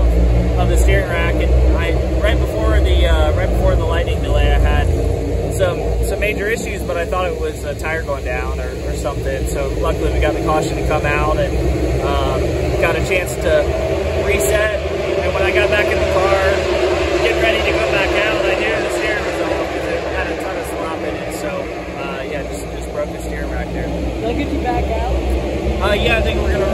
of, of the steering rack. And I, right before the uh, right before the lightning delay, I had some some major issues, but I thought it was a tire going down or, or something. So luckily, we got the caution to come out and um, got a chance to reset. And when I got back in the car, getting ready to go back out, I knew the steering was off because it had a ton of slop in it. So uh, yeah, just just broke the steering rack there. They'll get you back out. Uh, yeah, I think we're gonna.